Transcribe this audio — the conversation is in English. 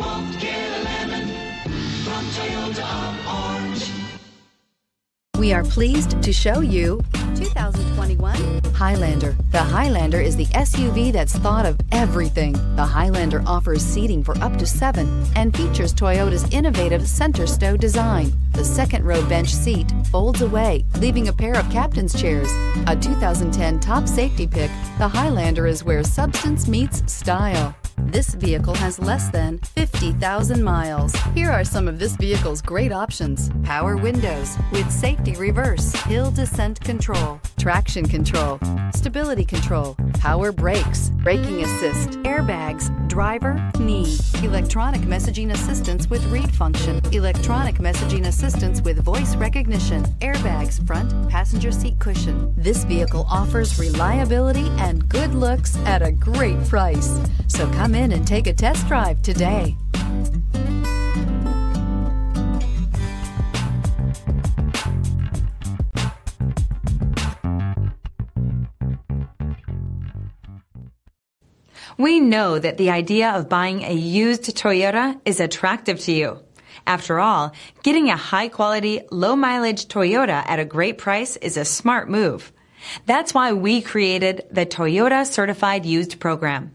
won't a lemon from Toyota of Orange. We are pleased to show you 2021 Highlander. The Highlander is the SUV that's thought of everything. The Highlander offers seating for up to seven and features Toyota's innovative center stow design. The second row bench seat folds away, leaving a pair of captain's chairs. A 2010 top safety pick, the Highlander is where substance meets style. This vehicle has less than 50,000 miles. Here are some of this vehicle's great options. Power windows with safety reverse, hill descent control, traction control, stability control, power brakes, braking assist, airbags, driver, knee, electronic messaging assistance with read function, electronic messaging assistance with voice recognition, airbags, front passenger seat cushion. This vehicle offers reliability and good looks at a great price. So come in and take a test drive today. We know that the idea of buying a used Toyota is attractive to you. After all, getting a high quality, low mileage Toyota at a great price is a smart move. That's why we created the Toyota Certified Used Program.